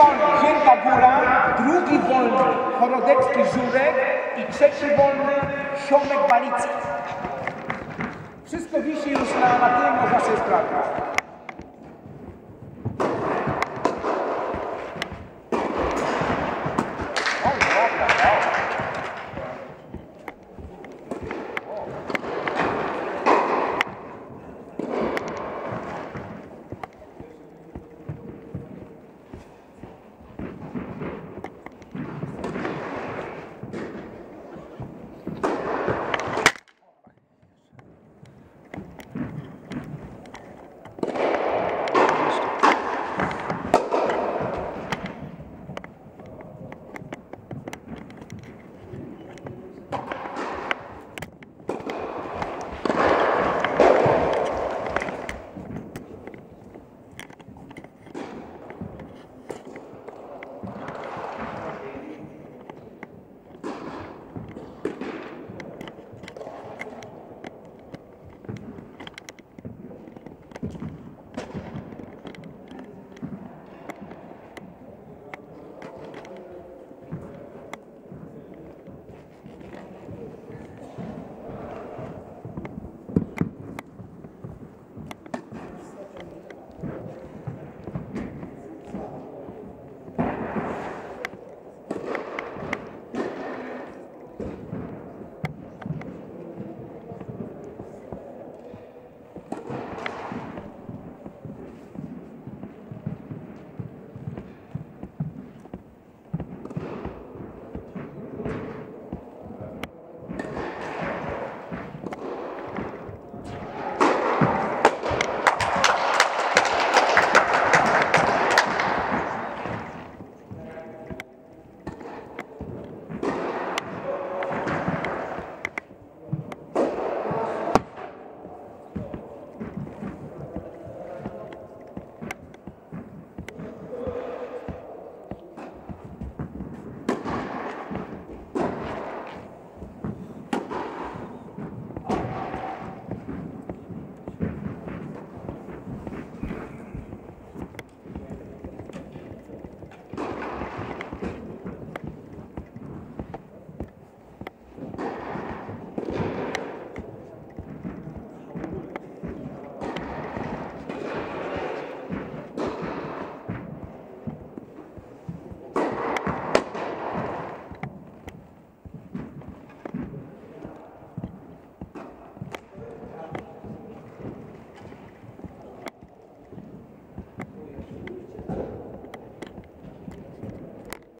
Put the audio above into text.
wolny Henka Góra, drugi wolny Chorodecki Żurek i trzeci wolny Siomek Balicki. Wszystko wisi już na, na tym, można sobie sprawdzić.